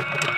you